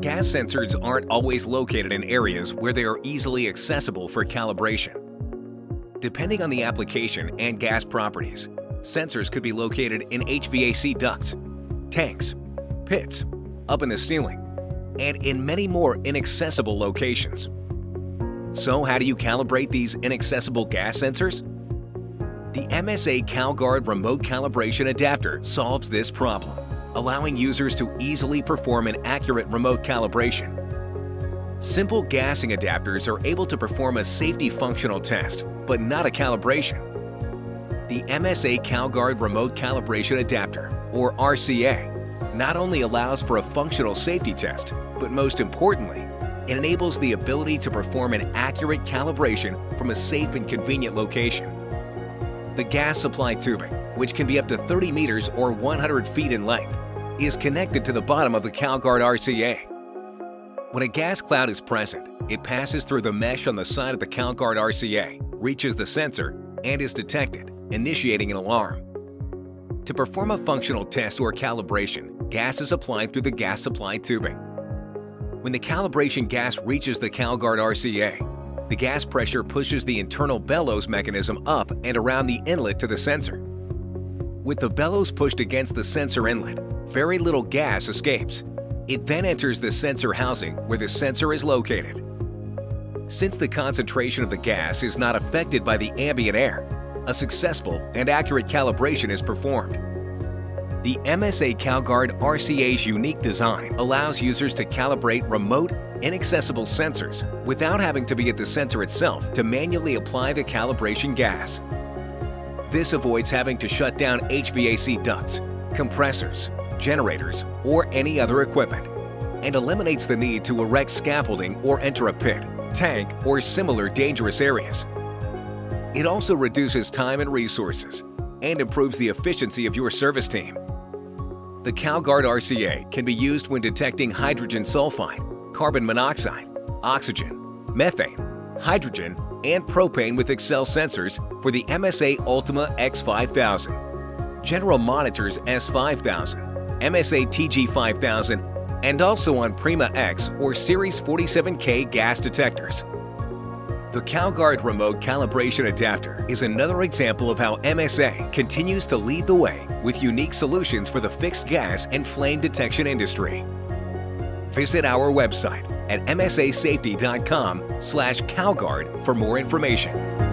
gas sensors aren't always located in areas where they are easily accessible for calibration. Depending on the application and gas properties, sensors could be located in HVAC ducts, tanks, pits, up in the ceiling, and in many more inaccessible locations. So how do you calibrate these inaccessible gas sensors? The MSA CalGard remote calibration adapter solves this problem, allowing users to easily perform an accurate remote calibration. Simple gassing adapters are able to perform a safety functional test, but not a calibration. The MSA CalGard Remote Calibration Adapter, or RCA, not only allows for a functional safety test, but most importantly, it enables the ability to perform an accurate calibration from a safe and convenient location. The gas supply tubing, which can be up to 30 meters or 100 feet in length, is connected to the bottom of the CalGard RCA. When a gas cloud is present, it passes through the mesh on the side of the CalGard RCA, reaches the sensor, and is detected, initiating an alarm. To perform a functional test or calibration, gas is applied through the gas supply tubing. When the calibration gas reaches the CalGard RCA, the gas pressure pushes the internal bellows mechanism up and around the inlet to the sensor. With the bellows pushed against the sensor inlet, very little gas escapes. It then enters the sensor housing where the sensor is located. Since the concentration of the gas is not affected by the ambient air, a successful and accurate calibration is performed. The MSA CalGard RCA's unique design allows users to calibrate remote, inaccessible sensors without having to be at the sensor itself to manually apply the calibration gas. This avoids having to shut down HVAC ducts, compressors, generators, or any other equipment, and eliminates the need to erect scaffolding or enter a pit, tank, or similar dangerous areas. It also reduces time and resources and improves the efficiency of your service team. The CalGard RCA can be used when detecting hydrogen sulfide, carbon monoxide, oxygen, methane, hydrogen, and propane with XCell sensors for the MSA Ultima X5000, General Monitors S5000, MSA TG5000, and also on Prima X or Series 47K gas detectors. The CalGard Remote Calibration Adapter is another example of how MSA continues to lead the way with unique solutions for the fixed gas and flame detection industry. Visit our website at msasafety.com slash calgard for more information.